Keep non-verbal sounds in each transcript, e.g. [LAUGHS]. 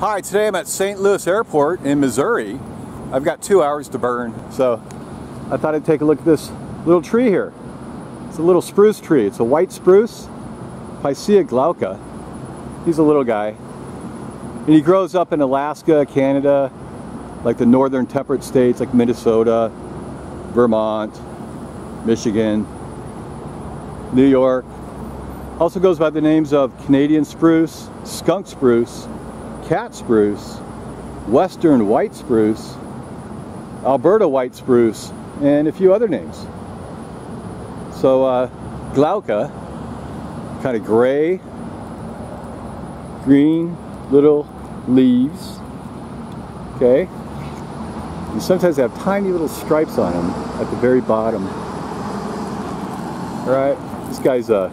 Hi, today I'm at St. Louis Airport in Missouri. I've got two hours to burn, so I thought I'd take a look at this little tree here. It's a little spruce tree. It's a white spruce, Picea glauca. He's a little guy. And he grows up in Alaska, Canada, like the northern temperate states like Minnesota, Vermont, Michigan, New York. Also goes by the names of Canadian spruce, skunk spruce, cat spruce, western white spruce, Alberta white spruce, and a few other names. So uh, glauca, kind of gray, green little leaves, okay? And sometimes they have tiny little stripes on them at the very bottom. All right, this guy's uh,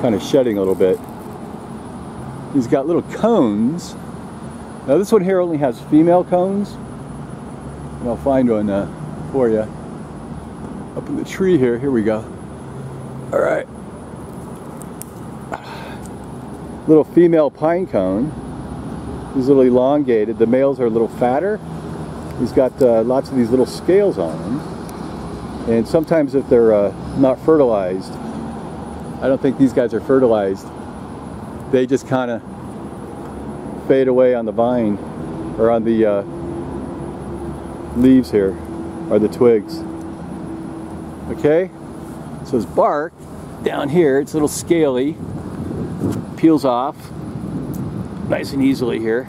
kind of shedding a little bit. He's got little cones. Now this one here only has female cones. And I'll find one uh, for you. Up in the tree here, here we go. All right. Little female pine cone. He's a little elongated. The males are a little fatter. He's got uh, lots of these little scales on him. And sometimes if they're uh, not fertilized, I don't think these guys are fertilized, they just kind of fade away on the vine or on the uh, leaves here or the twigs. Okay? So his bark down here it's a little scaly peels off nice and easily here.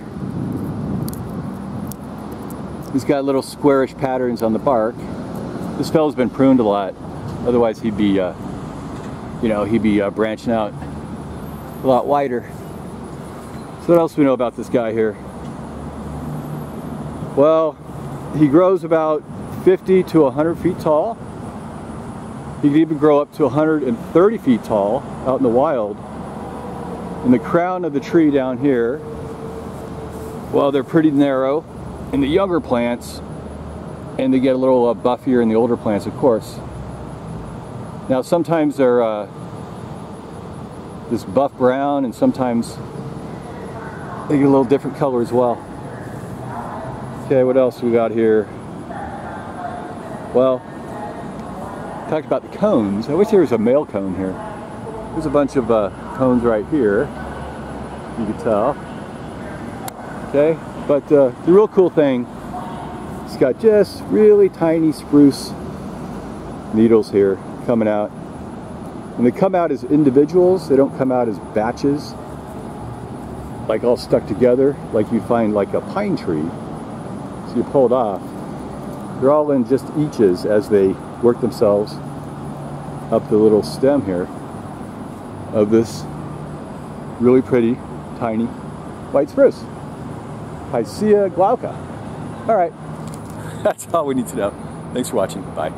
He's got little squarish patterns on the bark. This fellow's been pruned a lot otherwise he'd be uh, you know he'd be uh, branching out a lot wider. So what else do we know about this guy here? Well, he grows about 50 to 100 feet tall. He can even grow up to 130 feet tall out in the wild. And the crown of the tree down here, well, they're pretty narrow in the younger plants, and they get a little uh, buffier in the older plants, of course. Now, sometimes they're uh, this buff brown and sometimes they get a little different color as well. Okay, what else we got here? Well, talked about the cones. I wish there was a male cone here. There's a bunch of uh, cones right here. You can tell. Okay, but uh, the real cool thing, it's got just really tiny spruce needles here coming out and they come out as individuals, they don't come out as batches, like all stuck together, like you find like a pine tree. So you pull it off. They're all in just eaches as they work themselves up the little stem here of this really pretty, tiny white spruce. Picea glauca. All right, [LAUGHS] that's all we need to know. Thanks for watching. Bye.